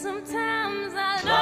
Sometimes I know.